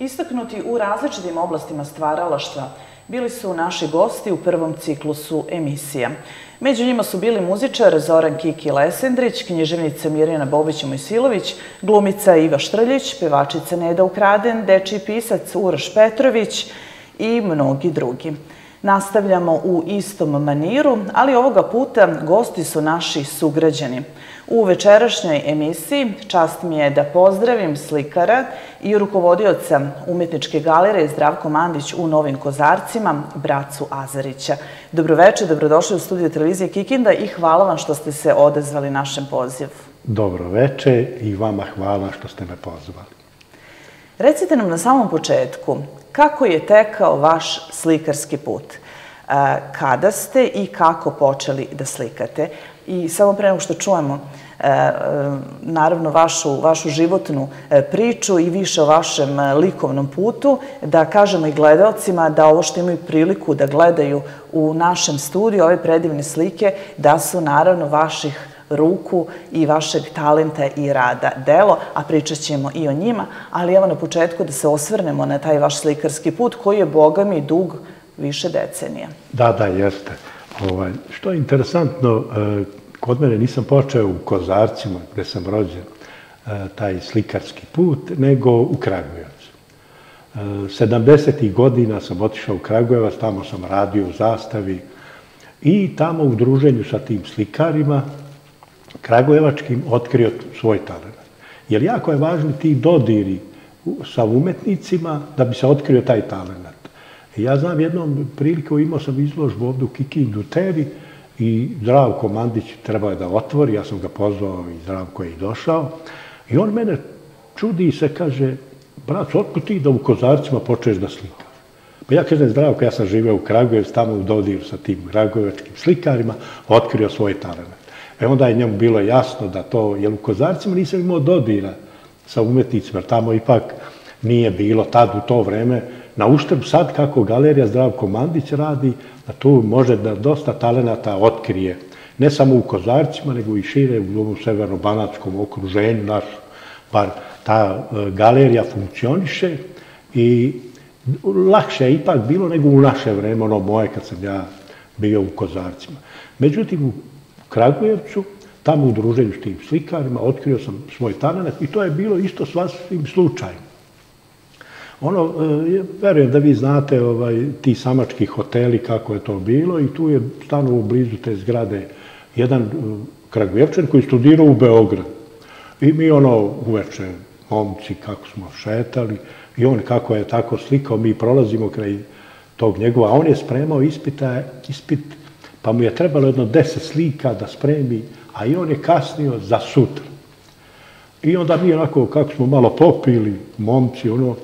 Istaknuti u različitim oblastima stvaralaštva, bili su naši gosti u prvom ciklusu emisija. Među njima su bili muzičar Zoran Kiki Lesendrić, književnica Mirjana Bobić-Mojsilović, glumica Iva Štrljić, pevačica Neda Ukraden, deči pisac Uroš Petrović i mnogi drugi. Nastavljamo u istom maniru, ali ovoga puta gosti su naši sugrađani. U večerašnjoj emisiji čast mi je da pozdravim slikara i rukovodioca umetničke galere Zdravko Mandić u Novim Kozarcima, bracu Azarića. Dobroveče, dobrodošli u studiju televizije Kikinda i hvala vam što ste se odezvali našem pozivu. Dobroveče i vama hvala što ste me pozvali. Recite nam na samom početku, kako je tekao vaš slikarski put? Kada ste i kako počeli da slikate? I samo pre nego što čujemo, e, e, naravno, vašu, vašu životnu e, priču i više o vašem e, likovnom putu, da kažemo i gledalcima da ovo što imaju priliku da gledaju u našem studiju, ove predivne slike, da su naravno vaših ruku i vašeg talenta i rada delo, a pričat ćemo i o njima, ali evo na početku da se osvrnemo na taj vaš slikarski put koji je, boga mi, dug više decenija. Da, da, jeste. Ovaj, što je interesantno, e, kod mene nisam počeo u Kozarcima, gde sam rođen, e, taj slikarski put, nego u Kragujevcu. E, 70. Godina sam otišao u Kragujevac, tamo sam radio u zastavi i tamo u druženju sa tim slikarima Kragujevačkim otkrio svoj talent. Jer jako je važno ti dodiri sa umetnicima da bi se otkrio taj talent. Ja znam jednom priliku, imao sam izložbu ovdje u Kikindu Teri i Zdravko Mandić trebao je da otvori, ja sam ga pozvao i Zdravko je i došao. I on mene čudi i se kaže, brat, otkud ti da u Kozarcima počeš da slikaš? Pa ja kažem, Zdravko, ja sam živeo u Kragujevcu, tamo u dodiru sa tim kragujevačkim slikarima, otkrio svoj talent. E onda je njemu bilo jasno da to, jer u Kozarcima nisam imao dodira sa umetnicima, jer tamo ipak nije bilo tad u to vreme, na uštrb sad kako galerija Zdravko Mandić radi, da tu može da dosta talenata otkrije, ne samo u Kozarcima, nego i šire u ovom severno-banatskom okruženju naš, bar ta e, galerija funkcioniše i lakše je ipak bilo nego u naše vreme, ono moje kad sam ja bio u Kozarcima. Međutim, u Kragujevcu, tamo u druženju s tim slikarima, otkrio sam svoj talent i to je bilo isto s slučajno. slučajem. Ono, e, verujem da vi znate ovaj, ti samački hoteli, kako je to bilo, i tu je stano u blizu te zgrade jedan e, Kragujevčan koji studirao u Beograd. I mi ono uveče, momci, kako smo šetali, i on kako je tako slikao, mi prolazimo kraj tog njegova, a on je spremao ispita, ispit pa mu je trebalo jedno deset slika da spremi, a i on je kasnio za sutra. I onda mi onako, kako smo malo popili, momci, ono,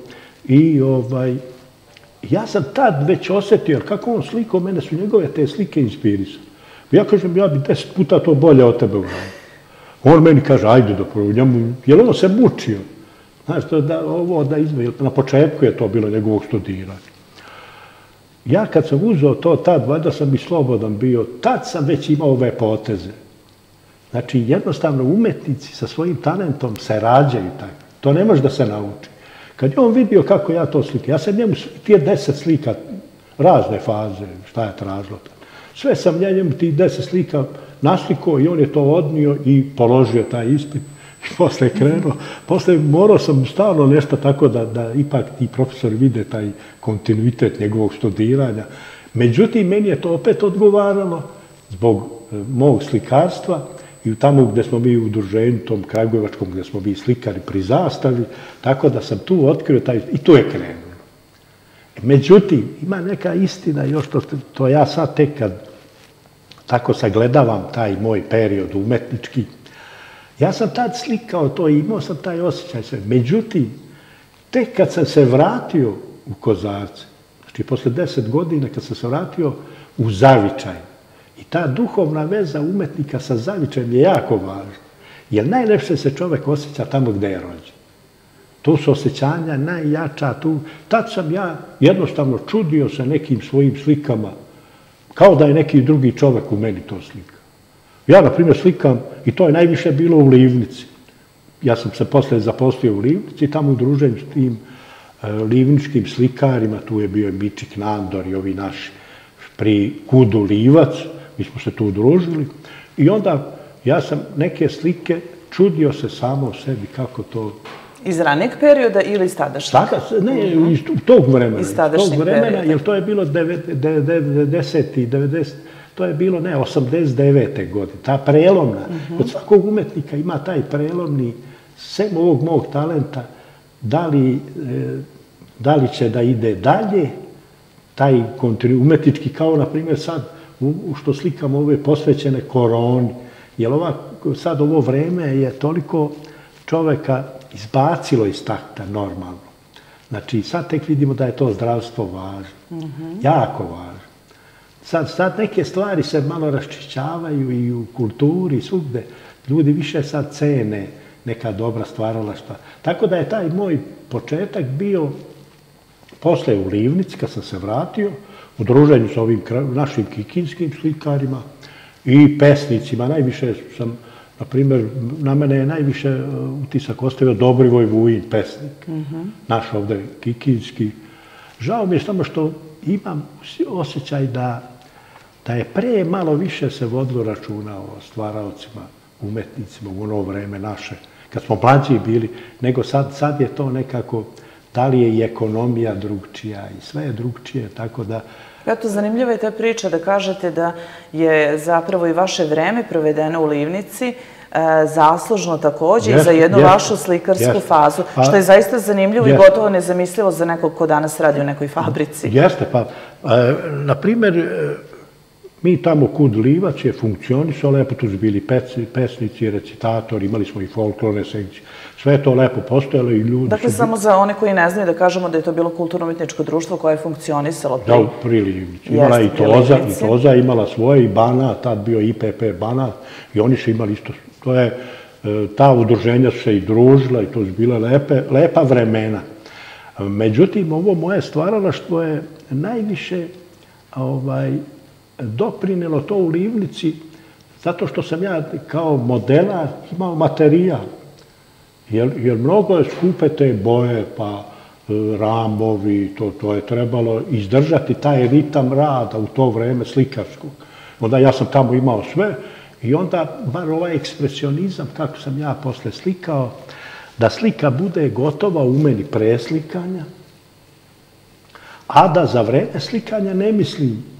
i ovaj, ja sam tad već osjetio, kako on slikao, mene su njegove te slike inspirisane. Ja kažem, ja bi deset puta to bolje od tebe uradio. On meni kaže, ajde da prvo, njemu, jer ono se mučio. Znaš, to da, ovo da izme, na početku je to bilo njegovog studiranja. Ja kad sam uzeo to tad, valjda sam i slobodan bio, tad sam već imao ove poteze. Znači, jednostavno umetnici sa svojim talentom se rađaju tako. To ne može da se nauči. Kad je on vidio kako ja to slikam, ja sam njemu tije deset slika, razne faze, šta je tražilo. Sve sam ja njemu tih deset slika naslikao i on je to odnio i položio taj ispit. I posle je krenuo. Posle morao sam stalno nešto tako da, da ipak ti profesori vide taj kontinuitet njegovog studiranja. Međutim, meni je to opet odgovaralo zbog eh, mog slikarstva i tamo gdje smo mi u druženju, tom Kragujevačkom, gdje smo mi slikari pri zastavi, tako da sam tu otkrio taj, i tu je krenuo. Međutim, ima neka istina, još to, to ja sad tek kad tako sagledavam taj moj period umetnički, Ja sam tad slikao to i imao sam taj osjećaj sve. Međutim, tek kad sam se vratio u Kozarce, znači posle deset godina kad sam se vratio u Zavičaj, i ta duhovna veza umetnika sa Zavičajem je jako važna. Jer najlepše se čovek osjeća tamo gde je rođen. Tu su osjećanja najjača. Tu. Tad sam ja jednostavno čudio sa nekim svojim slikama, kao da je neki drugi čovek u meni to slika. Ja, na primjer, slikam, i to je najviše bilo u Livnici. Ja sam se posle zaposlio u Livnici, tamo u druženju s tim e, livničkim slikarima, tu je bio i Mičik Nandor i ovi naši pri Kudu Livac, mi smo se tu udružili. I onda ja sam neke slike čudio se samo o sebi kako to... Iz ranijeg perioda ili iz tadašnjeg? Tada, ne, iz tog vremena. Iz tadašnjeg tog vremena, jer to je bilo 90. i 90. To je bilo, ne, 89. godine. Ta prelomna. Mhm. Kod svakog umetnika ima taj prelomni, sem ovog mog talenta, da li, e, da li će da ide dalje, taj umetnički, kao na primjer sad, što slikam ove posvećene koroni, jer ova, sad ovo vreme je toliko čoveka izbacilo iz takta normalno. Znači, sad tek vidimo da je to zdravstvo važno. Mm -hmm. Jako važno. Sad, sad neke stvari se malo raščišćavaju i u kulturi, svugde. Ljudi više sad cene neka dobra stvaralaštva. Tako da je taj moj početak bio posle u Livnici, kad sam se vratio, u druženju sa ovim našim kikinskim slikarima i pesnicima. Najviše sam, na primjer, na mene je najviše e, utisak ostavio Dobrivoj Vujin, pesnik. Mm -hmm. Naš ovde kikinski. Žao mi je samo što imam osjećaj da, da je pre malo više se vodilo računa o stvaraocima, umetnicima u ono vreme naše, kad smo mlađi bili, nego sad, sad je to nekako da li je i ekonomija drugčija i sve je drugčije, tako da... Eto, zanimljiva je ta priča da kažete da je zapravo i vaše vreme provedeno u Livnici e, zaslužno također i za jednu vašu slikarsku fazu, pa- što je zaista zanimljivo i gotovo nezamislivo za nekog ko danas radi u nekoj fabrici. Jeste, pa, e, na primjer, e, mi tamo kud Livac je funkcionisao, lepo tu su bili pesnici, recitatori, imali smo i folklorne sekcije, sve je to lepo postojalo i ljudi dakle, su... samo za one koji ne znaju da kažemo da je to bilo kulturno-umetničko društvo koje je funkcionisalo. Da, pri Livnici. Imala i Toza, i Toza imala svoje, i Bana, tad bio IPP Bana, i oni su imali isto... To je, e, ta udruženja su se i družila i to su bile lepe, lepa vremena. Međutim, ovo moje stvaralaštvo je najviše ovaj, doprinilo to u Livnici zato što sam ja kao modela imao materijal. Jer, jer mnogo je skupe te boje, pa e, rambovi, to, to je trebalo izdržati taj ritam rada u to vreme slikarskog. Onda ja sam tamo imao sve i onda bar ovaj ekspresionizam, kako sam ja posle slikao, da slika bude gotova u meni preslikanja, a da za vreme slikanja ne mislim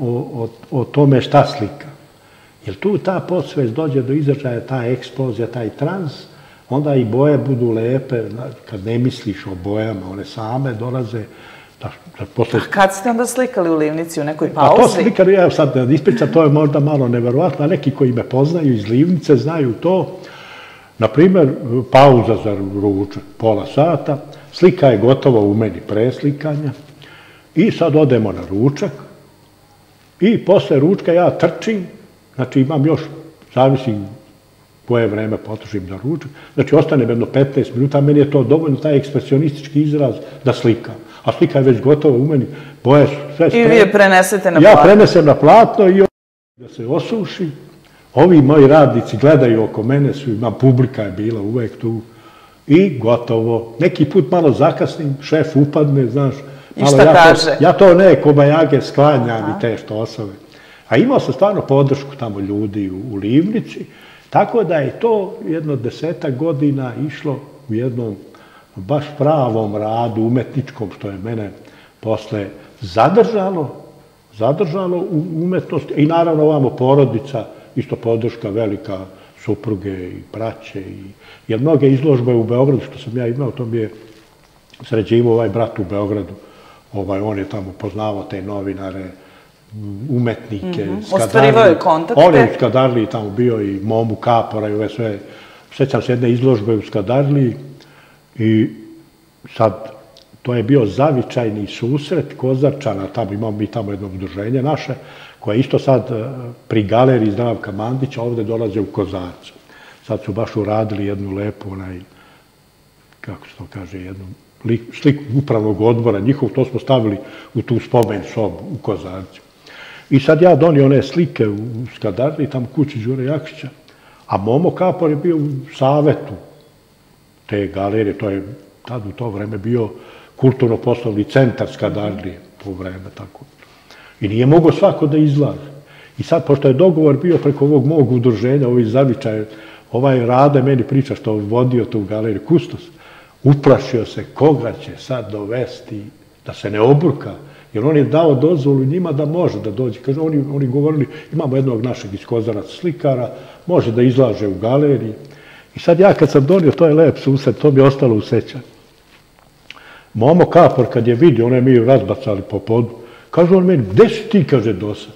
o, o, o tome šta slika. Jer tu ta podsvest dođe do izražaja, ta eksplozija, taj trans, onda i boje budu lepe, kad ne misliš o bojama, one same dolaze, da, da posle... A kad ste onda slikali u Livnici, u nekoj pauzi? A to slikali, ja sad da ispričam, to je možda malo neverovatno, a neki koji me poznaju iz Livnice znaju to. Naprimjer, pauza za ručak, pola sata, slika je gotova u meni preslikanja i sad odemo na ručak, I posle ručka ja trčim, znači imam još, zavisi koje vreme potrošim da ručak, znači ostane jedno 15 minuta, meni je to dovoljno taj ekspresionistički izraz da slika. A slika je već gotova u meni, boje su sve spremne. I vi je prenesete na platno. Ja prenesem na platno i da se osuši. Ovi moji radnici gledaju oko mene, su, ima publika je bila uvek tu. I gotovo. Neki put malo zakasnim, šef upadne, znaš, I šta ja kaže? To, ja to ne, kobajage sklanjam i te što osobe. A imao sam stvarno podršku tamo ljudi u, u Livnici, tako da je to jedno deseta godina išlo u jednom baš pravom radu, umetničkom, što je mene posle zadržalo, zadržalo u umetnosti. I naravno ovamo porodica, isto podrška velika supruge i praće. I, jer mnoge izložbe u Beogradu, što sam ja imao, to mi je sređivo ovaj brat u Beogradu, ovaj, on je tamo poznavao te novinare, umetnike, mm -hmm. Ostvarivao je kontakte. On je u Skadarli tamo bio i Momu Kapora i ove sve. Sjećam se jedne izložbe u Skadarli i sad to je bio zavičajni susret Kozarčana, tamo imamo mi tamo jedno udruženje naše, koje isto sad eh, pri galeriji Zdravka Mandića ovde dolaze u Kozarcu. Sad su baš uradili jednu lepu, onaj, kako se to kaže, jednu sliku upravnog odbora njihov, to smo stavili u tu spomen sobu u Kozarcu. I sad ja donio one slike u Skadarni, tam kući Đure Jakšića, a Momo Kapor je bio u savetu te galerije, to je tad u to vreme bio kulturno-poslovni centar Skadarlije, po vreme tako. I nije mogo svako da izlaže. I sad, pošto je dogovor bio preko ovog mog udruženja, ovih zavičaja, ovaj Rade meni priča što vodio tu galeriju Kustos, uplašio se koga će sad dovesti da se ne obruka, jer on je dao dozvolu njima da može da dođe. Kaže, oni, oni govorili, imamo jednog našeg iz Kozarac slikara, može da izlaže u galeriji. I sad ja kad sam donio, to je lep sused, to mi je ostalo u sećanju. Momo Kapor, kad je vidio, one mi razbacali po podu, kaže on meni, gde si ti, kaže, dosad?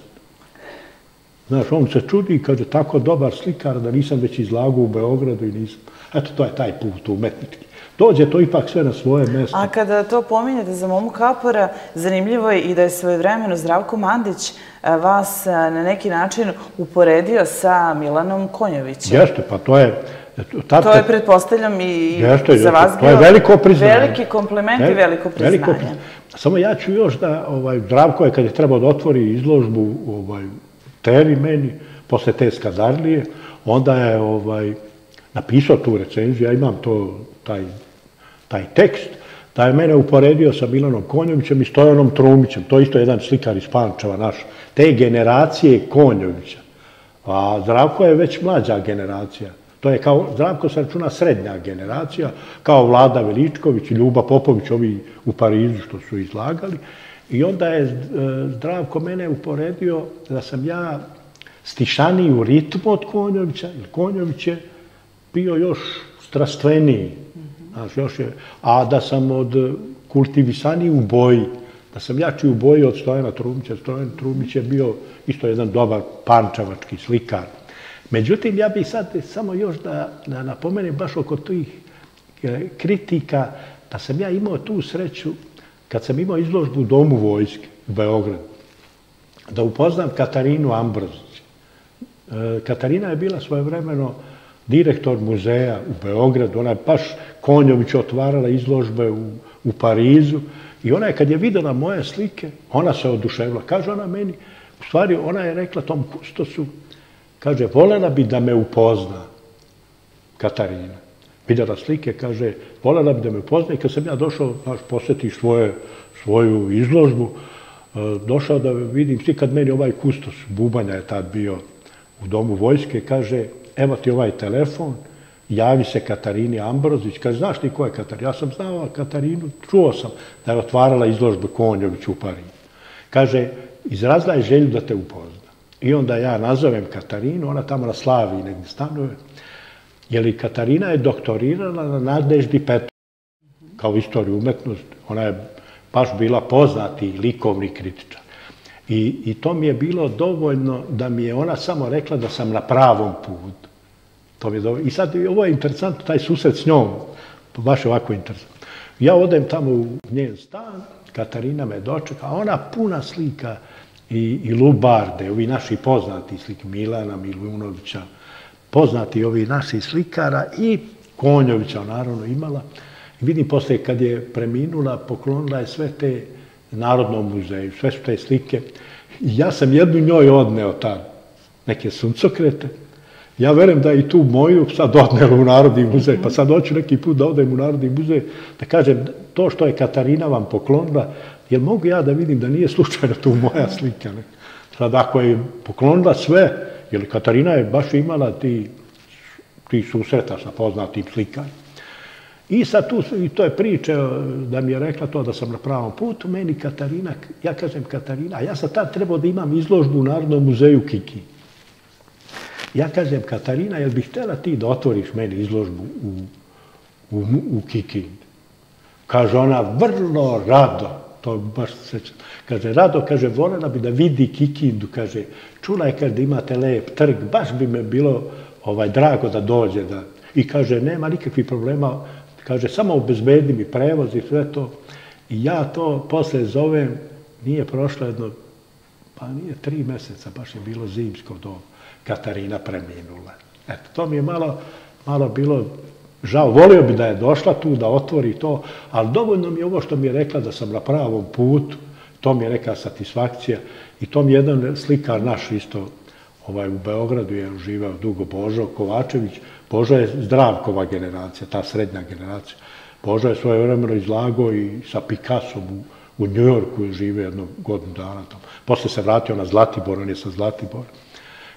Znaš, on se čudi i kaže, tako dobar slikar da nisam već izlagao u Beogradu i nisam. Eto, to je taj put umetnički. Dođe to ipak sve na svoje mjesto. A kada to pominjete za Momu Kapora, zanimljivo je i da je svojevremeno Zdravko Mandić e, vas e, na neki način uporedio sa Milanom Konjovićem. Jeste, pa to je... Tad, to je, pretpostavljam, i jeste, za vas bio... To je veliko priznanje. Veliki komplement i veliko priznanje. Veliko priznanje. Samo ja ću još da, ovaj, Zdravko je kad je trebao da otvori izložbu ovaj, Teri meni, posle te skadarlije, onda je ovaj, napisao tu recenziju, ja imam to, taj, taj tekst, da je mene uporedio sa Milanom Konjovićem i Stojanom Trumićem, to isto jedan slikar iz Pančeva naš, te generacije Konjovića. A Zdravko je već mlađa generacija. To je kao, Zdravko se računa srednja generacija, kao Vlada Veličković i Ljuba Popović, ovi u Parizu što su izlagali. I onda je eh, Zdravko mene uporedio da sam ja stišaniji u ritmu od Konjovića, jer Konjović je bio još strastveniji, znaš, još je, a da sam od eh, kultivisani u boji, da sam jači u boji od Stojana Trumića. Stojan Trumić je bio isto jedan dobar pančavački slikar. Međutim, ja bih sad samo još da, da napomenem baš oko tih eh, kritika, da sam ja imao tu sreću kad sam imao izložbu u Domu vojske u Beogradu, da upoznam Katarinu Ambrozić. Eh, Katarina je bila svojevremeno direktor muzeja u Beogradu, ona je baš Konjović otvarala izložbe u, u Parizu i ona je kad je videla moje slike, ona se oduševila. Kaže ona meni, u stvari ona je rekla tom kustosu, kaže, volela bi da me upozna Katarina vidjela slike, kaže, volela bi da me upozna i kad sam ja došao, znaš, posjeti svoje, svoju izložbu, e, došao da vidim, svi kad meni ovaj kustos Bubanja je tad bio u domu vojske, kaže, evo ti ovaj telefon, javi se Katarini Ambrozić, kaže, znaš ti ko je Katarina? Ja sam znao Katarinu, čuo sam da je otvarala izložbu Konjović u Parizu. Kaže, izrazila je želju da te upozna. I onda ja nazovem Katarinu, ona tamo na Slavi negdje stanuje, Jer Katarina je doktorirala na Nadeždi Petru kao istoriju umetnosti. Ona je baš bila poznati likovni kritičar. I, I to mi je bilo dovoljno da mi je ona samo rekla da sam na pravom putu. To mi je dovoljno. I sad ovo je interesantno, taj susret s njom, baš ovako interesantno. Ja odem tamo u njen stan, Katarina me dočeka, a ona puna slika i, i Lubarde, ovi naši poznati slik Milana Milunovića, poznati ovi naši slikara i Konjovića naravno imala. I vidim posle kad je preminula, poklonila je sve te Narodnom muzeju, sve su te slike. I ja sam jednu njoj odneo tam, neke suncokrete. Ja verujem da i tu moju sad odnela u Narodni muzej, pa sad hoću neki put da odem u Narodni muzej, da kažem to što je Katarina vam poklonila, jer mogu ja da vidim da nije slučajno tu moja slika. Ne? Sad ako je poklonila sve, Jer Katarina je baš imala ti, ti susreta sa poznatim slikanjem. I sad tu, i to je priče e, da mi je rekla to da sam na pravom putu, meni Katarina, ja kažem Katarina, a ja sam tad trebao da imam izložbu u Narodnom muzeju Kiki. Ja kažem, Katarina, jel bi htjela ti da otvoriš meni izložbu u, u, u Kiki? Kaže ona, vrlo rado to baš sećam. Kaže, Rado, kaže, voljela bi da vidi Kikindu, kaže, čula je, kaže, da imate lep trg, baš bi me bilo ovaj drago da dođe. Da... I kaže, nema nikakvih problema, kaže, samo obezbedi mi prevoz i sve to. I ja to posle zovem, nije prošlo jedno, pa nije tri meseca, baš je bilo zimsko do Katarina preminula. Eto, to mi je malo, malo bilo Žao, volio bi da je došla tu, da otvori to, ali dovoljno mi je ovo što mi je rekla da sam na pravom putu, to mi je neka satisfakcija i to mi je jedan slikar naš isto ovaj, u Beogradu je uživao dugo Božo Kovačević. Božo je zdravkova generacija, ta srednja generacija. Božo je svoje vremeno izlagao i sa Picassom u, u New Yorku je žive jednu godinu dana tamo. Posle se vratio na Zlatibor, on je sa Zlatibora.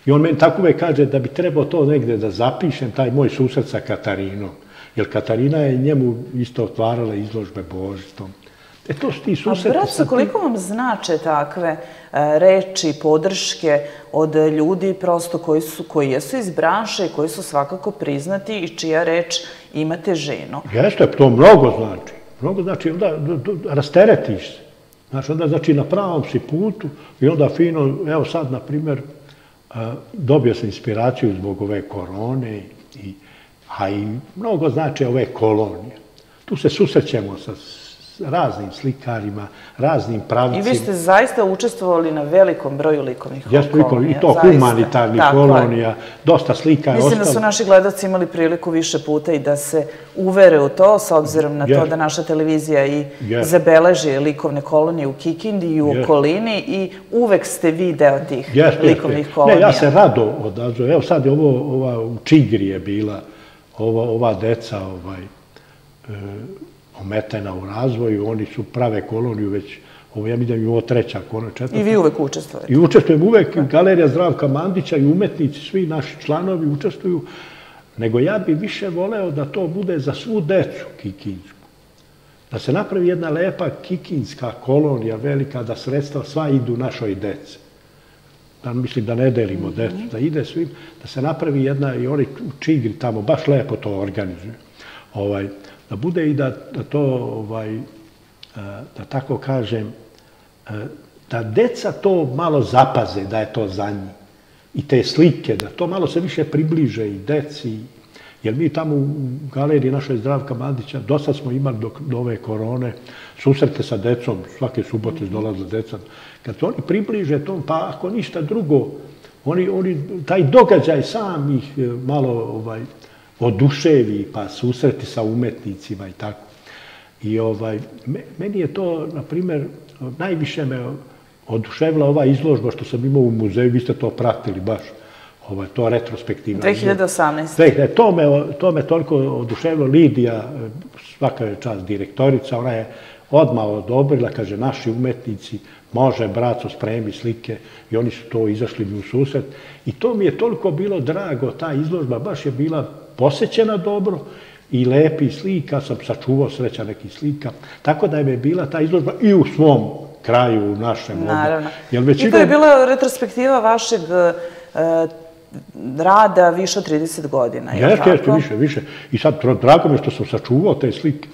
I on meni tako uvek kaže da bi trebao to negde da zapišem, taj moj susret sa Katarinom. Jer Katarina je njemu isto otvarala izložbe Božitom. E to su ti susreti. A braco, koliko vam znače takve e, reči, podrške od ljudi prosto koji, su, koji jesu iz branše i koji su svakako priznati i čija reč imate ženu? Jeste, to mnogo znači. Mnogo znači, onda rasteretiš se. Znači, onda znači na pravom si putu i onda fino, evo sad, na primjer, dobio sam inspiraciju zbog ove korone, i, a i mnogo znači ove kolonije. Tu se susrećemo sa raznim slikarima, raznim pravicima. I vi ste zaista učestvovali na velikom broju likovnih kolonija. I to humanitarnih kolonija, dosta slika je ostalo. Mislim da su naši gledalci imali priliku više puta i da se uvere u to, s obzirom na to da naša televizija i zabeleži likovne kolonije u Kikindi i u okolini i uvek ste vi deo tih likovnih kolonija. Ne, ja se rado odazvo. Evo sad je ovo, ova u Čigri je bila, ova deca, ovaj, e, ometena u razvoju, oni su prave koloniju već, ovo ja je ovo treća kolonija, četvrta. I vi uvek učestvujete? I učestvujem uvek, Galerija Zdravka Mandića i umetnici, svi naši članovi učestvuju, nego ja bi više voleo da to bude za svu decu kikinsku. Da se napravi jedna lepa kikinska kolonija velika, da sredstva sva idu našoj deci. Da, mislim da ne delimo decu, da ide svim, da se napravi jedna, i oni u Čigri tamo, baš lepo to organizuju. Ovaj, da bude i da, da to, ovaj, e, da tako kažem, e, da deca to malo zapaze da je to za njih. I te slike, da to malo se više približe i deci. Jer mi tamo u galeriji našoj Zdravka Mandića, dosta smo imali do, do ove korone, susrete sa decom, svake subote dolaze deca. Kad se oni približe tom, pa ako ništa drugo, oni, oni, taj događaj sam ih e, malo ovaj, oduševi, pa susreti sa umetnicima i tako. I ovaj, meni je to, na primjer, najviše me oduševila ova izložba što sam imao u muzeju, vi ste to pratili baš, ovaj, to retrospektivno. 2018. To me, to me toliko oduševilo. Lidija, svaka je čast direktorica, ona je odmah odobrila, kaže, naši umetnici, može, braco, spremi slike i oni su to izašli mi u susret. I to mi je toliko bilo drago, ta izložba baš je bila posećena dobro i lepi slika, sam sačuvao sreća nekih slika. Tako da je bila ta izložba i u svom kraju, u našem. Naravno. I to je bila retrospektiva vašeg e, rada više od 30 godina. Jeste, jeste, više, više. I sad, drago mi što sam sačuvao te slike.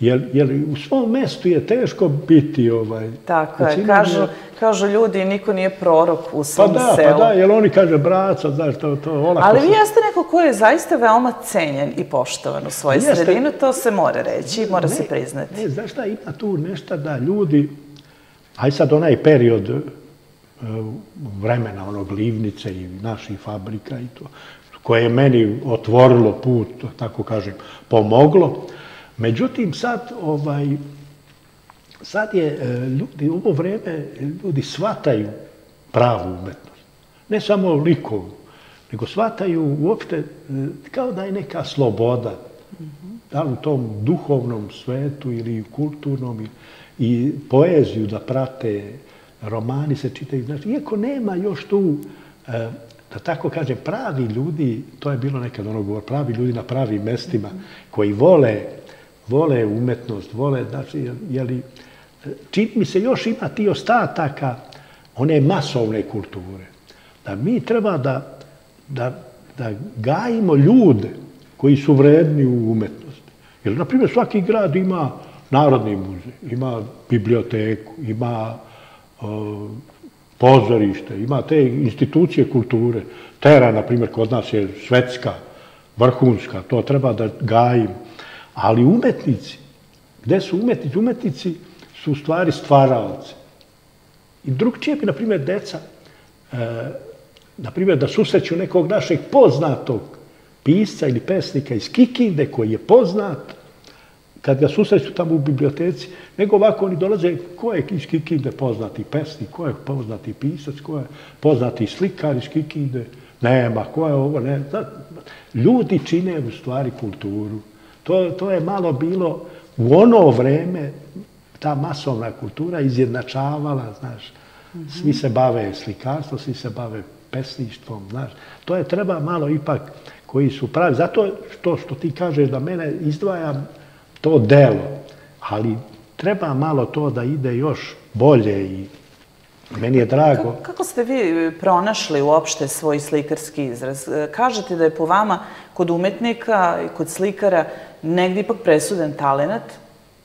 Jer, jer u svom mestu je teško biti ovaj... Tako je, kažu, je... kažu ljudi, niko nije prorok u svom pa da, selu. Pa da, jer oni kaže braca, znaš, to, to olako Ali vi jeste neko ko je zaista veoma cenjen i poštovan u svojoj jeste... sredinu, to se mora reći, mora ne, se priznati. Ne, znaš šta, ima tu nešto da ljudi, aj sad onaj period uh, vremena, onog livnice i naših fabrika i to, koje je meni otvorilo put, tako kažem, pomoglo, Međutim, sad, ovaj, sad je, e, ljudi, u ovo vreme, ljudi shvataju pravu umetnost. Ne samo likovu, nego shvataju uopšte e, kao da je neka sloboda, da li u tom duhovnom svetu ili kulturnom i, i poeziju da prate, romani se čitaju. Znači, iako nema još tu, e, da tako kaže, pravi ljudi, to je bilo nekad ono govor, pravi ljudi na pravim mestima, koji vole vole umetnost, vole, znači, jeli, čit mi se još ima ti ostataka one masovne kulture. Da mi treba da, da, da gajimo ljude koji su vredni u umetnosti. Jer, na primjer, svaki grad ima narodni muzej, ima biblioteku, ima o, pozorište, ima te institucije kulture. Tera, na primjer, kod nas je švedska, vrhunska, to treba da gajimo. Ali umetnici, gde su umetnici? Umetnici su u stvari stvaraoci. I drugčije bi, na primjer, deca, e, na primjer, da susreću nekog našeg poznatog pisca ili pesnika iz Kikinde, koji je poznat, kad ga susreću tamo u biblioteci, nego ovako oni dolaze, ko je iz Kikinde poznati pesnik, ko je poznati pisac, ko je poznati slikar iz Kikinde, nema, ko je ovo, ne. Ljudi čine u stvari kulturu. To, to je malo bilo u ono vreme ta masovna kultura izjednačavala, znaš, svi se bave slikarstvom, svi se bave pesništvom, znaš. To je treba malo ipak koji su pravi. Zato što, što ti kažeš da mene izdvaja to delo, ali treba malo to da ide još bolje i meni je drago. Kako, kako ste vi pronašli uopšte svoj slikarski izraz? Kažete da je po vama kod umetnika i kod slikara negdje ipak presuden talent,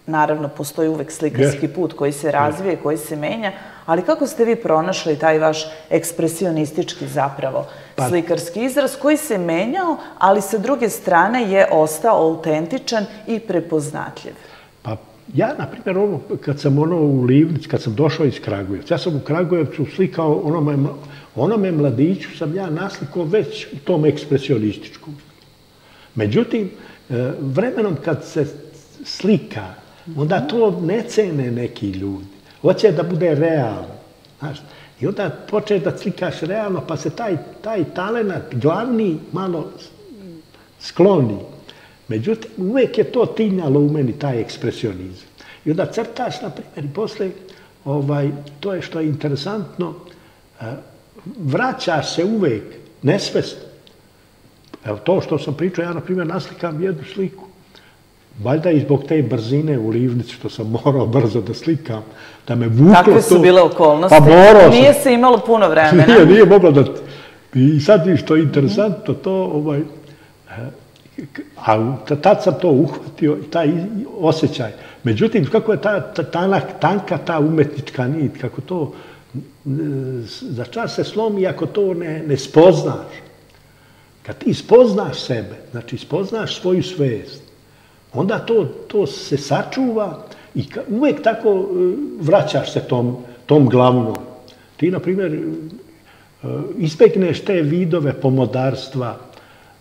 naravno postoji uvek slikarski put koji se razvije, koji se menja, ali kako ste vi pronašli taj vaš ekspresionistički zapravo pa- slikarski izraz koji se menjao, ali sa druge strane je ostao autentičan i prepoznatljiv? Pa ja, na primjer, ono, kad sam ono u Livnici, kad sam došao iz Kragujevca, ja sam u Kragujevcu slikao onome, onome mladiću, sam ja naslikao već u tom ekspresionističkom. Međutim, E, vremenom kad se slika, onda to ne cene neki ljudi. Hoće da bude realno. Znaš, I onda počeš da slikaš realno, pa se taj, taj talenat glavni malo skloni. Međutim, uvek je to tinjalo u meni, taj ekspresionizam. I onda crtaš, na primjer, i posle, ovaj, to je što je interesantno, e, vraćaš se uvek, nesvesno. Evo to što sam pričao, ja, na primjer, naslikam jednu sliku. Valjda i zbog te brzine u livnici, što sam morao brzo da slikam, da me vuklo to... Takve su bile okolnosti. Pa morao sam. Nije se imalo puno vremena. Nije, nije moglo da... I sad što je interesantno, to ovaj... E, a tad sam to uhvatio, taj osjećaj. Međutim, kako je ta, ta tanak, tanka ta umetnička nit, kako to za čas se slomi ako to ne, ne spoznaš. Kad ti spoznaš sebe, znači spoznaš svoju svest, onda to, to se sačuva i ka, uvek tako e, vraćaš se tom, tom glavnom. Ti, na primjer, e, ispekneš te vidove pomodarstva,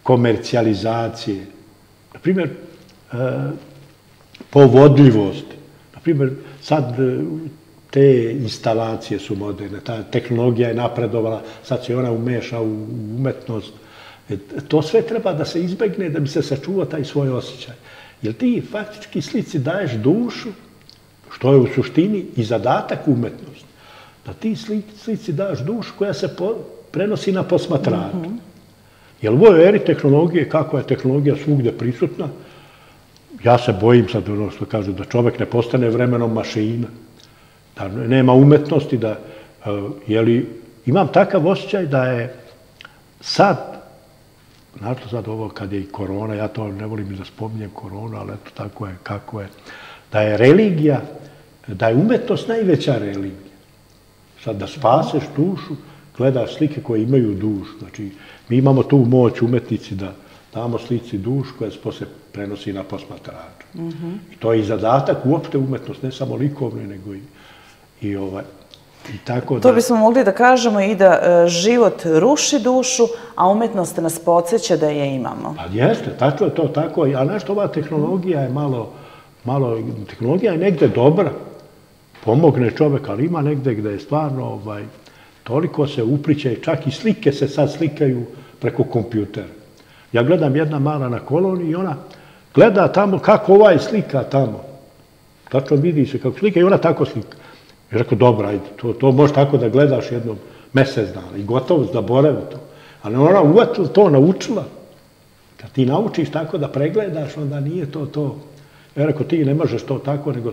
komercijalizacije, na primjer, e, povodljivosti. Na primjer, sad e, te instalacije su moderne, ta tehnologija je napredovala, sad se ona umeša u umetnost. To sve treba da se izbegne da bi se sačuvao taj svoj osjećaj. Jer ti faktički slici daješ dušu, što je u suštini i zadatak umetnosti, da ti slici daješ dušu koja se prenosi na posmatraču. Mm -hmm. Jer u ovoj eri tehnologije, kako je tehnologija svugde prisutna, ja se bojim sad ono što kažu, da čovek ne postane vremenom mašina, da nema umetnosti, da, uh, jeli, imam takav osjećaj da je sad To sad ovo kad je i korona, ja to ne volim da spominjem koronu, ali eto tako je, kako je. Da je religija, da je umetnost najveća religija. Sad da spaseš dušu, gledaš slike koje imaju dušu. Znači, mi imamo tu moć umetnici da damo slici dušu koja se posle prenosi na posmatraču. Mm -hmm. I to je i zadatak uopšte umetnost, ne samo likovne, nego i, i ovaj, I tako da... To bismo mogli da kažemo i da e, život ruši dušu, a umetnost nas podsjeća da je imamo. Pa jeste, tako je to tako. A nešto ova tehnologija je malo, malo, tehnologija je negde dobra, pomogne čovek, ali ima negde gde je stvarno ovaj, toliko se upriče, čak i slike se sad slikaju preko kompjutera. Ja gledam jedna mala na koloni i ona gleda tamo kako ovaj slika tamo. Tačno vidi se kako slika i ona tako slika. I rekao, dobro, ajde, to, to možeš tako da gledaš jednom mesec dana i gotovo zaboravi to. Ali ona uvatila to, naučila. Kad ti naučiš tako da pregledaš, onda nije to to. Ja rekao, ti ne možeš to tako, nego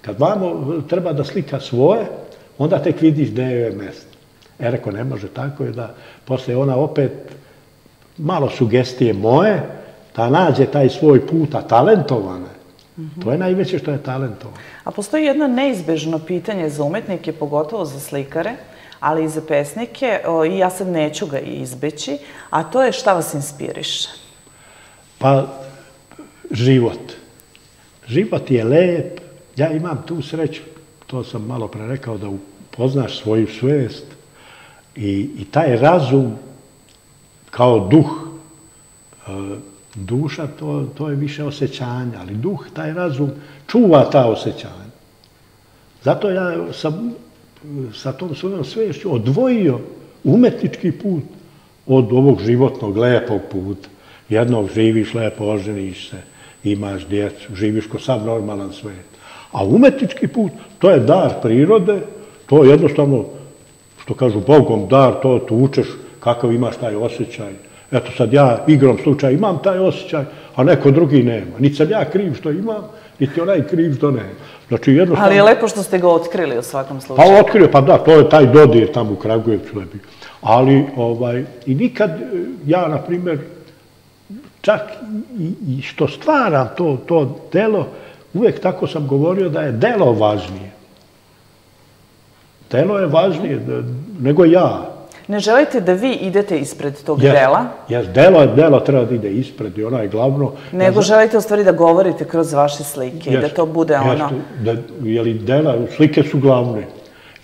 kad vamo treba da slika svoje, onda tek vidiš gde je mesto. Ja rekao, ne može tako je da posle ona opet malo sugestije moje, da nađe taj svoj put, a talentovana To je najveće što je talentovo. A postoji jedno neizbežno pitanje za umetnike, pogotovo za slikare, ali i za pesnike, i ja sad neću ga izbeći, a to je šta vas inspiriše? Pa, život. Život je lep. Ja imam tu sreću, to sam malo pre rekao, da upoznaš svoju svest i, i taj razum kao duh duša to, to je više osjećanje, ali duh, taj razum, čuva ta osjećanja. Zato ja sam sa tom svojom svešću odvojio umetnički put od ovog životnog, lepog puta. Jednog živiš lepo, oženiš se, imaš djecu, živiš ko sam normalan svijet. A umetnički put, to je dar prirode, to je jednostavno, što kažu Bogom dar, to tu kakav imaš taj osjećaj. Eto sad ja igrom slučaja imam taj osjećaj, a neko drugi nema. Niti sam ja kriv što imam, niti onaj kriv što nema. Znači, jednostavno... Ali je lepo što ste ga otkrili u svakom slučaju. Pa otkrio, pa da, to je taj dodir tamo u Kragujevcu lepi. Ali, ovaj, i nikad ja, na primjer, čak i, i što stvaram to, to delo, uvijek tako sam govorio da je delo važnije. Delo je važnije nego ja. Ne želite da vi idete ispred tog yes, dela? Jes, delo, delo treba da ide ispred i ono je glavno... Nego ja, želite u stvari da govorite kroz vaše slike yes, i da to bude yes, ono... Da, jeli dela, slike su glavne.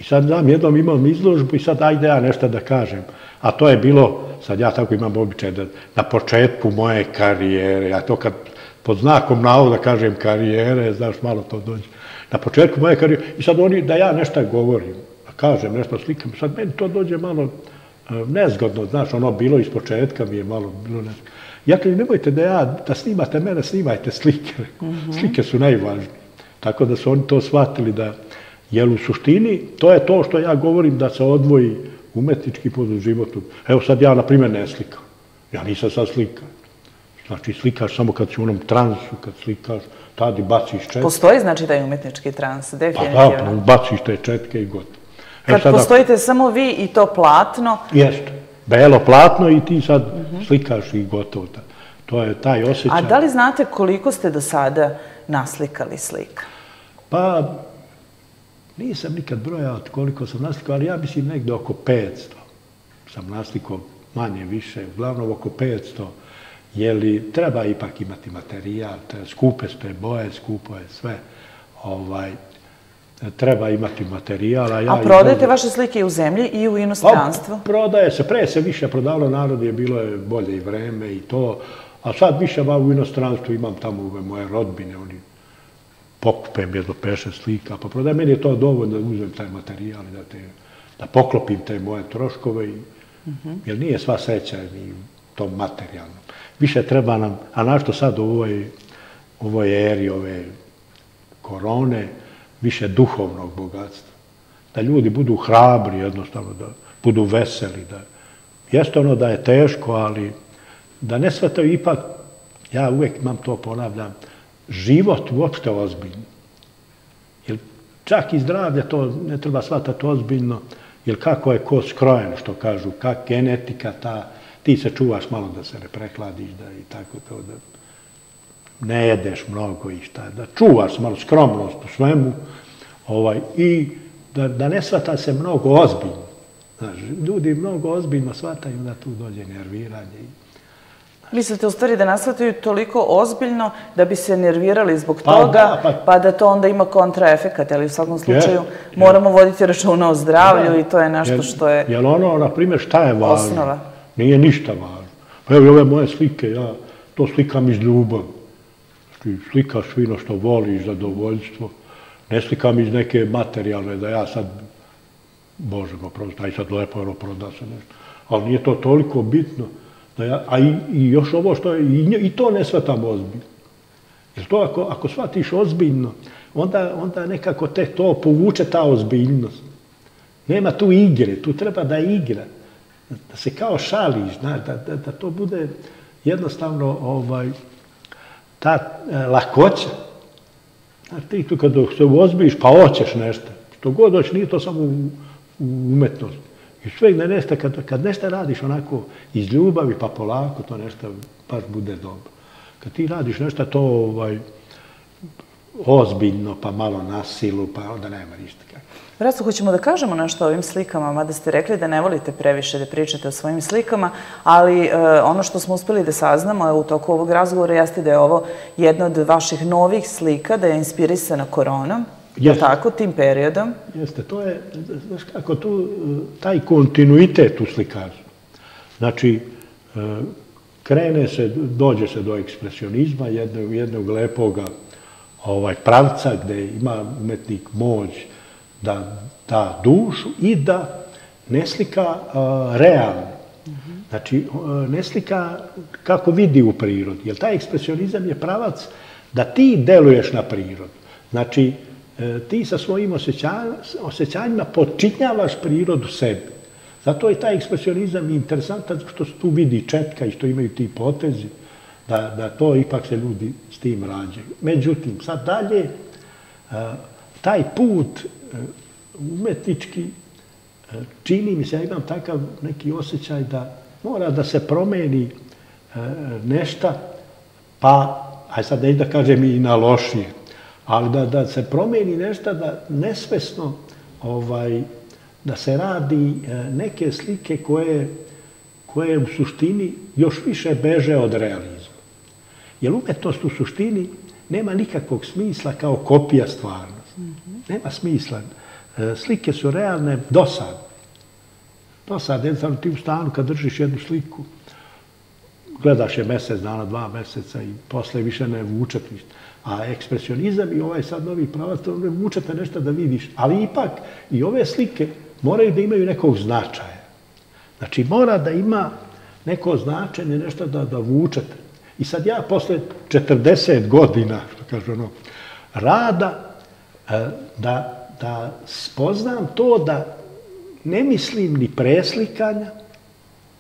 I sad znam, jednom imam izložbu i sad ajde ja nešto da kažem. A to je bilo, sad ja tako imam običaj da na početku moje karijere, ja to kad pod znakom navoda kažem karijere, znaš, malo to dođe. Na početku moje karijere, i sad oni, da ja nešto govorim, kažem nešto slikam, sad meni to dođe malo nezgodno, znaš, ono bilo iz početka mi je malo bilo nezgodno. Ja kažem, nemojte da ja, da snimate mene, snimajte slike. Mm -hmm. Slike su najvažnije. Tako da su oni to shvatili da, jer u suštini, to je to što ja govorim da se odvoji umetnički pod životu. Evo sad ja, na primjer, ne slikam. Ja nisam sad slikam. Znači, slikaš samo kad si u onom transu, kad slikaš, tadi baciš četke. Postoji znači da je umetnički trans, definitivno. Pa da, pa baciš te četke i gotovo. Kad sada, postojite samo vi i to platno? Jeste. Belo platno i ti sad slikaš i gotovo. To je taj osjećaj. A da li znate koliko ste do sada naslikali slika? Pa, nisam nikad brojao koliko sam naslikao, ali ja mislim negde oko 500 sam naslikao manje, više, uglavnom oko 500. Jeli, treba ipak imati materijal, skupe ste boje, skupo je sve. Ovaj, treba imati materijala. Ja A prodajete vaše slike i u zemlji i u inostranstvu? Pa, prodaje se, pre se više prodavalo narod, je bilo je bolje i vreme i to. A sad više ba u inostranstvu imam tamo ove moje rodbine, oni pokupem jedno peše slika, pa prodaje. Meni je to dovoljno da uzem taj materijal i da, te, da poklopim te moje troškove. I, uh -huh. Jer nije sva sreća ni to materijalno. Više treba nam, a našto sad u ovoj, ovoj eri, ove korone, više duhovnog bogatstva. Da ljudi budu hrabri, jednostavno, da budu veseli. Da... Jeste ono da je teško, ali da ne shvataju ipak, ja uvijek imam to ponavljam, život uopšte ozbiljno. Jer čak i zdravlje to ne treba shvatati ozbiljno, jer kako je ko skrojen, što kažu, kak genetika ta, ti se čuvaš malo da se ne prehladiš, da i tako to, da ne jedeš mnogo i šta, da čuvaš malo skromnost u svemu ovaj, i da, da ne svata se mnogo ozbiljno. Znaš, ljudi mnogo ozbiljno shvataju da tu dođe nerviranje. Mislite u stvari da nasvataju toliko ozbiljno da bi se nervirali zbog pa, toga, da, pa, pa da to onda ima kontraefekat, ali u svakom slučaju je, moramo je. voditi računa o zdravlju da, i to je nešto što je Jel ono, na primjer, šta je važno? Osnova. Nije ništa važno. Pa evo ove moje slike, ja to slikam iz ljubavi ti slikaš fino što voliš, zadovoljstvo. Ne slikam iz neke materijalne, da ja sad, Bože go, prosto, aj sad lepo ono proda se nešto. Ali nije to toliko bitno. Da ja, a i, i još ovo što je, i, i to ne shvatam ozbiljno. Jer to ako, ako shvatiš ozbiljno, onda, onda nekako te to povuče ta ozbiljnost. Nema tu igre, tu treba da igra. Da se kao šališ, da, da, da to bude jednostavno ovaj, ta e, lakoća. Znaš, ti tu kad se ozbiš, pa hoćeš nešto. Što god hoćeš, nije to samo u, u umetnost. I sve ne nešto, kad, kad nešto radiš onako iz ljubavi, pa polako, to nešto baš bude dobro. Kad ti radiš nešto to ovaj, ozbiljno, pa malo na silu, pa onda nema ništa. Rasto, hoćemo da kažemo nešto o ovim slikama, mada ste rekli da ne volite previše da pričate o svojim slikama, ali e, ono što smo uspeli da saznamo u toku ovog razgovora jeste da je ovo jedna od vaših novih slika, da je inspirisana koronom, tako, tim periodom? Jeste, to je, znaš kako, tu, taj kontinuitet u slikaru. Znači, e, krene se, dođe se do ekspresionizma, jednog, jednog lepoga ovaj, pravca gde ima umetnik moć, da da dušu i da ne slika realno. Znači, ne slika kako vidi u prirodi. Jer taj ekspresionizam je pravac da ti deluješ na prirodu. Znači, e, ti sa svojim osjećanjima počinjavaš prirodu sebi. Zato je taj ekspresionizam interesantan što se tu vidi četka i što imaju ti potezi, da, da to ipak se ljudi s tim rađaju. Međutim, sad dalje, taj put e, umetnički e, čini mi se, ja imam takav neki osjećaj da mora da se promeni e, nešta, pa, aj sad neću da kažem i na lošije, ali da, da se promeni nešto da nesvesno ovaj, da se radi neke slike koje, koje u suštini još više beže od realizma. Jer umetnost u suštini nema nikakvog smisla kao kopija stvarno. Mhm. Nema smisla. E, slike su realne dosad. Dosad, jednostavno ti u stanu kad držiš jednu sliku, gledaš je mjesec dana, dva mjeseca i posle više ne vuče ništa. A ekspresionizam i ovaj sad novi pravac, to ne vučete nešto da vidiš. Ali ipak i ove slike moraju da imaju nekog značaja. Znači mora da ima neko značenje, nešto da, da vučete. I sad ja posle 40 godina, što kažu ono, rada, E, da, da spoznam to da ne mislim ni preslikanja,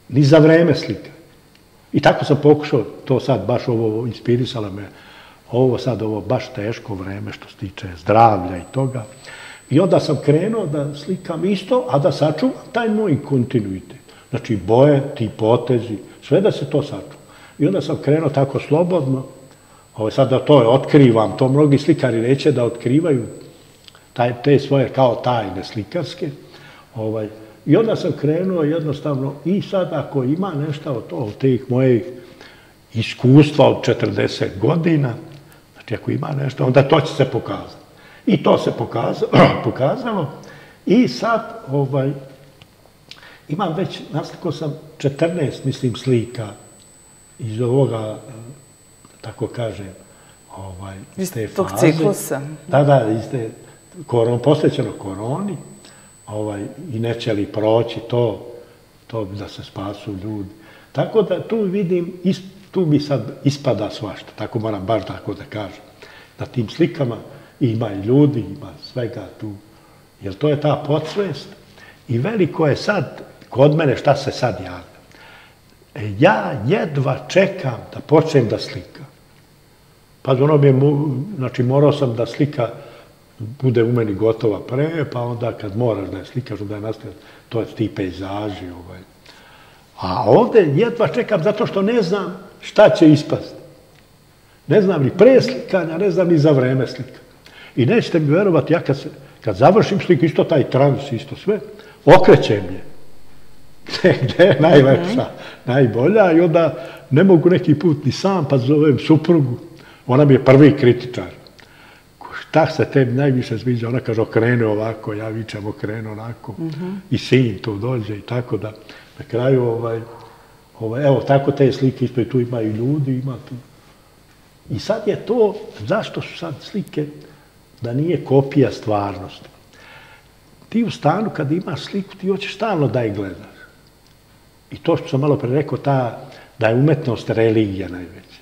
ni za vreme slika. I tako sam pokušao, to sad baš ovo inspirisalo me, ovo sad ovo baš teško vreme što se tiče zdravlja i toga. I onda sam krenuo da slikam isto, a da sačuvam taj moj kontinuitet. Znači boje, ti potezi, sve da se to sačuva. I onda sam krenuo tako slobodno, ovo sad da to otkrivam, to mnogi slikari neće da otkrivaju taj, te svoje kao tajne slikarske. Ovaj, I onda sam krenuo jednostavno i sad ako ima nešto od, to, od tih mojih iskustva od 40 godina, znači ako ima nešto, onda to će se pokazati. I to se pokazalo. pokazalo. I sad ovaj, imam već, naslikao sam 14, mislim, slika iz ovoga, tako kažem, ovaj, iz te faze. Tog ciklusa. Da, da, iz te koron, posvećeno koroni ovaj, i neće li proći to, to da se spasu ljudi. Tako da tu vidim, tu mi sad ispada svašta, tako moram baš tako da kažem. Na tim slikama ima i ljudi, ima svega tu. Jer to je ta podsvest. I veliko je sad, kod mene, šta se sad javlja. E, ja jedva čekam da počnem da slikam. Pa ono mi je, znači morao sam da slika bude u meni gotova pre, pa onda kad moraš da je slikaš, da je nastavljaš, to je ti pejzaži. Ovaj. A ovde jedva čekam zato što ne znam šta će ispasti. Ne znam ni pre slikanja, ne znam ni za vreme slika. I nećete mi verovati, ja kad, se, kad završim sliku, isto taj trans, isto sve, okrećem je. Gde je najlepša, -hmm. najbolja i onda ne mogu neki put ni sam, pa zovem suprugu. Ona mi je prvi kritičar šta se tebi najviše sviđa? Ona kaže, okrene ovako, ja vičem, okrene onako. Mm -hmm. I sin to dođe i tako da. Na kraju, ovaj, ovaj, evo, tako te slike, ispred tu imaju ljudi, ima tu. I sad je to, zašto su sad slike, da nije kopija stvarnosti. Ti u stanu, kad imaš sliku, ti hoćeš stalno da je gledaš. I to što sam malo pre rekao, ta, da je umetnost religija najveća.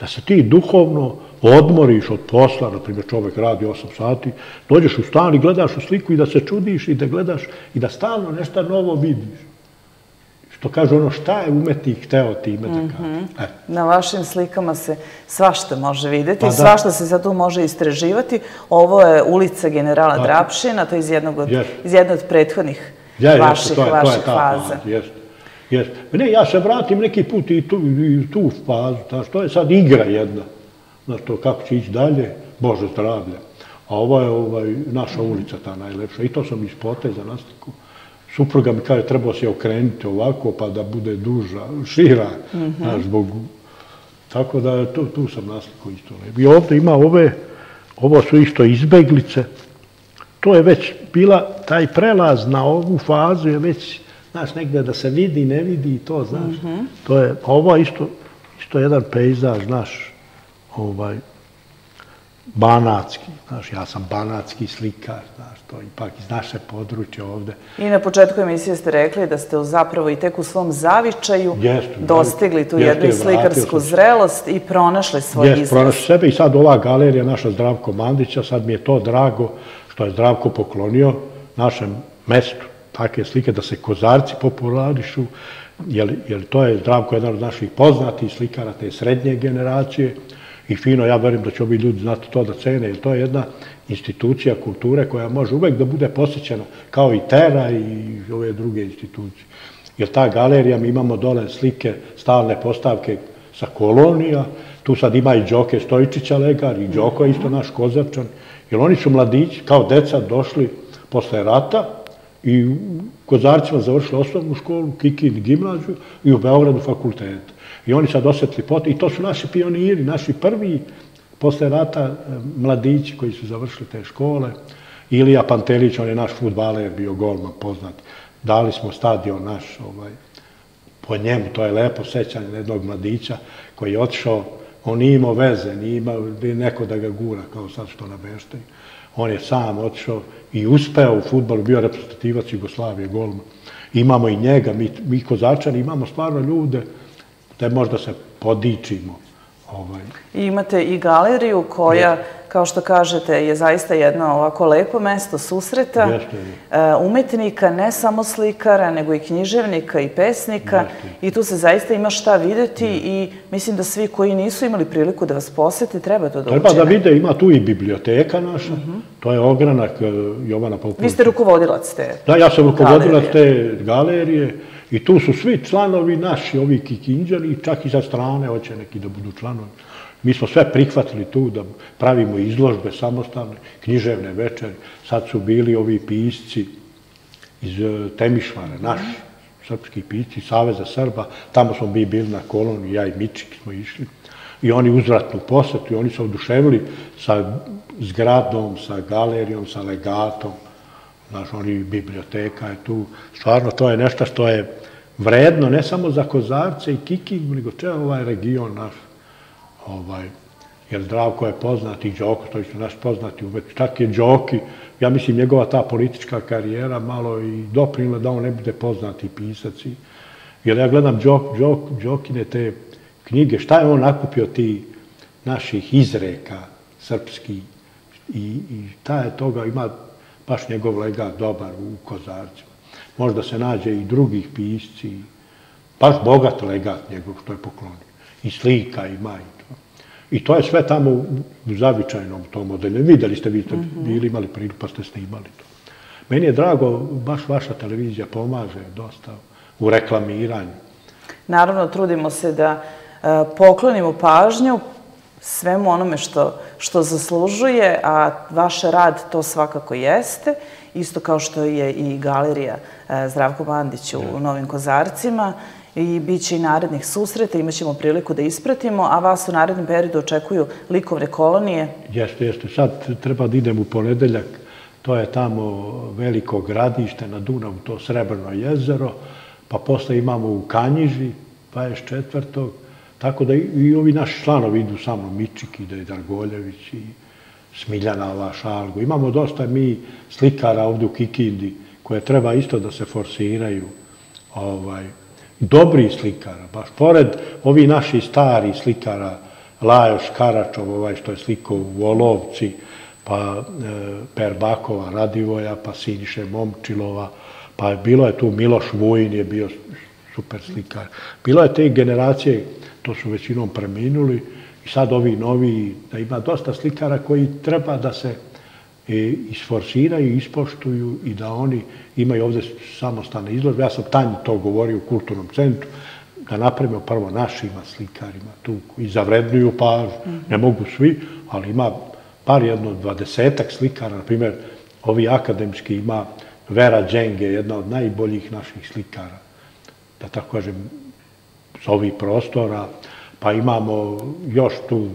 Da se ti duhovno, odmoriš od posla, na primjer čovjek radi 8 sati, dođeš u stan i gledaš u sliku i da se čudiš i da gledaš i da stalno nešto novo vidiš. Što kaže ono šta je umetnik hteo time da kaže. Mm -hmm. Na vašim slikama se svašta može videti, pa svašta se za to može istraživati. Ovo je ulica generala pa, Drapšina, to je iz, jednog od, yes. iz jedne od prethodnih ja, vaših, to je, vaših to je ta, faza. Pa, Jest. Ne, ja se vratim neki put i tu, i tu fazu, ta, što je sad igra jedna na to kako će ići dalje, Bože zdravlje. A ovo je ovaj, naša ulica, ta najlepša. I to sam iz poteza nastiku. Supruga mi kaže, trebao se okrenuti ovako, pa da bude duža, šira, mm -hmm. zbog... Tako da, tu, tu sam nastiku isto. I ovdje ima ove, ovo su isto izbeglice. To je već bila, taj prelaz na ovu fazu je već, znaš, negde da se vidi, ne vidi, to, znaš. Mm -hmm. To je, ovo isto, isto jedan pejzaž, znaš, ovaj, banatski, znaš, ja sam banatski slikar, znaš, to ipak iz naše područje ovde. I na početku emisije ste rekli da ste zapravo i tek u svom zavičaju Jeste, dostigli tu jeste, jednu slikarsku zrelost i pronašli svoj Jes, izraz. pronašli sebe i sad ova galerija naša Zdravko Mandića, sad mi je to drago što je Zdravko poklonio našem mestu takve slike da se kozarci popularišu, jer, jer to je Zdravko jedan od naših poznatih slikara te srednje generacije i fino, ja verim da će ovi ljudi znati to da cene, jer to je jedna institucija kulture koja može uvek da bude posjećena kao i Tera i ove druge institucije. Jer ta galerija, mi imamo dole slike, stalne postavke sa kolonija, tu sad ima i Đoke Stojičića legar i Đoko je isto naš kozarčan, jer oni su mladići, kao deca, došli posle rata i u Kozarcima završila osnovnu školu, Kikin gimnaziju i u Beogradu fakultet. I oni sad osjetili pot, i to su naši pioniri, naši prvi posle rata e, mladići koji su završili te škole. Ilija Pantelić, on je naš futbaler, bio golman poznat. Dali smo stadion naš, ovaj, po njemu, to je lepo sećanje jednog mladića koji je otišao, on nije imao veze, nije imao neko da ga gura, kao sad što nabeštaju. On je sam otišao i uspeo u futbalu, bio reprezentativac Jugoslavije, golman. Imamo i njega, mi, mi kozačani imamo stvarno ljude da možda se podičimo. Ovaj. I imate i galeriju koja, kao što kažete, je zaista jedno ovako lepo mesto susreta Jeste, e, umetnika, ne samo slikara, nego i književnika i pesnika. Jeste. I tu se zaista ima šta videti i mislim da svi koji nisu imali priliku da vas poseti, treba to da Treba učine. da vide, ima tu i biblioteka naša, to je ogranak eh, Jovana Popovića. Vi ste rukovodilac te Da, ja sam rukovodilac galerije. te galerije i tu su svi članovi naši, ovi kikinđani, čak i sa strane hoće neki da budu članovi. Mi smo sve prihvatili tu da pravimo izložbe samostalne, književne večeri. Sad su bili ovi pisci iz eh, Temišvara, naši srpski pisci, Saveza Srba. Tamo smo mi bili na koloniji, ja i Mičik smo išli. I oni uzvratnu posetu i oni su oduševili sa zgradom, sa galerijom, sa legatom. Znaš, oni biblioteka je tu. Stvarno, to je nešto što je vredno, ne samo za Kozarce i Kikingu, nego če ovaj region naš. Ovaj, jer Zdravko je poznat i Đoko, to su naš poznati umetnici. Čak je Đoki, ja mislim, njegova ta politička karijera malo i doprinila da on ne bude poznati pisac. i- Jer ja gledam Đok, Đok, Đokine te knjige, šta je on nakupio ti naših izreka srpski i, i šta je toga, ima baš njegov legat dobar u Kozarcima. Možda se nađe i drugih pisci, baš bogat legat njegov što je poklonio. I slika ima i to. I to je sve tamo u zavičajnom tom modelju. Videli ste, vi ste bili imali priliku pa ste snimali to. Meni je drago, baš vaša televizija pomaže dosta u reklamiranju. Naravno, trudimo se da e, poklonimo pažnju svemu onome što, što zaslužuje, a vaš rad to svakako jeste, isto kao što je i galerija e, Zdravko Bandić u Novim Kozarcima i bit će i narednih susreta, imat ćemo priliku da ispratimo, a vas u narednom periodu očekuju likovne kolonije. Jeste, jeste. Sad treba da idem u ponedeljak. To je tamo veliko gradište na Dunavu, to Srebrno jezero. Pa posle imamo u Kanjiži, 24. Tako da i, ovi naši članovi idu sa mnom, Mičik ide, i Dargoljević i Smiljana Vašalgo. Imamo dosta mi slikara ovdje u Kikindi koje treba isto da se forsiraju. Ovaj, dobri slikara, baš pored ovi naši stari slikara, Lajoš Karačov, ovaj što je slikao u Olovci, pa e, Perbakova Radivoja, pa Siniše Momčilova, pa bilo je tu Miloš Vujin je bio super slikar. Bilo je te generacije, to su većinom preminuli, i sad ovi novi, da ima dosta slikara koji treba da se e, isforsiraju, ispoštuju i da oni imaju ovdje samostane izložbe. Ja sam Tanji to govorio u kulturnom centru, da napravimo prvo našima slikarima tu i zavrednuju pažnju. Ne mogu svi, ali ima par jedno dvadesetak slikara, na primjer, ovi akademski ima Vera Đenge, jedna od najboljih naših slikara, da tako kažem, s ovih prostora, pa imamo još tu,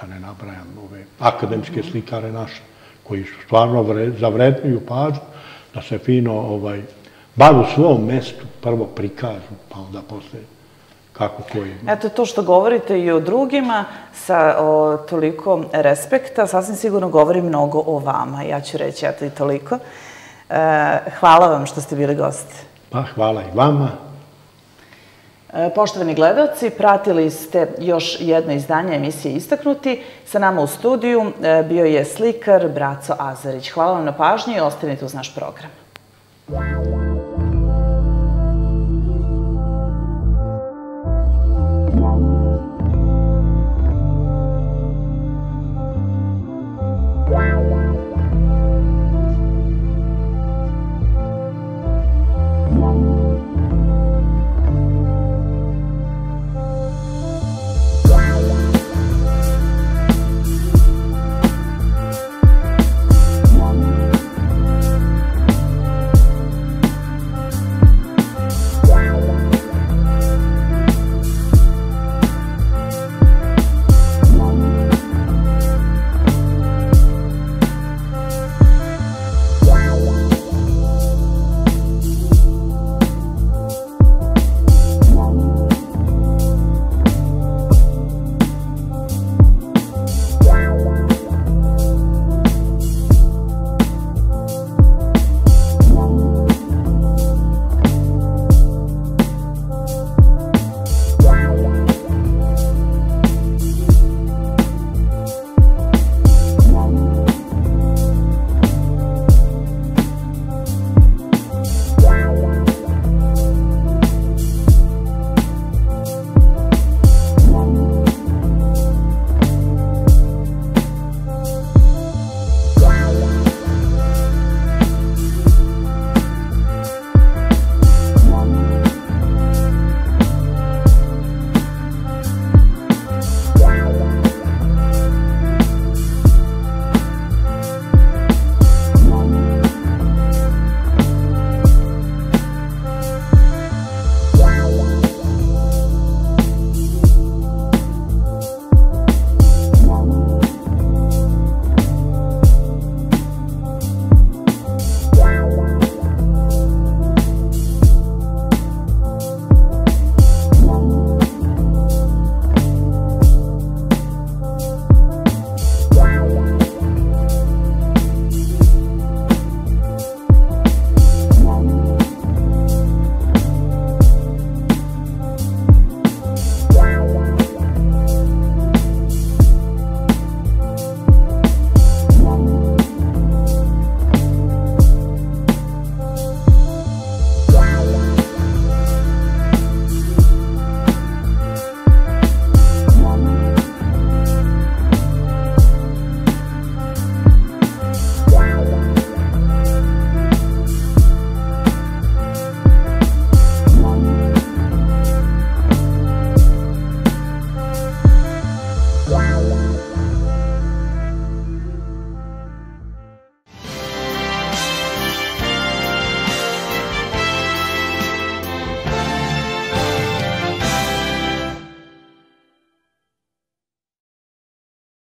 da ne nabrajam, ove akademske slikare naše, koji su stvarno vre, zavrednuju pažnju, da se fino, ovaj, bar u svom mestu prvo prikažu, pa onda posle kako ko ima. Eto, to što govorite i o drugima sa o, toliko respekta, sasvim sigurno govori mnogo o vama. Ja ću reći, eto i toliko. E, hvala vam što ste bili gosti. Pa hvala i vama. E, poštovani gledalci, pratili ste još jedno izdanje emisije Istaknuti. Sa nama u studiju e, bio je slikar Braco Azarić. Hvala vam na pažnji i ostanite uz naš program.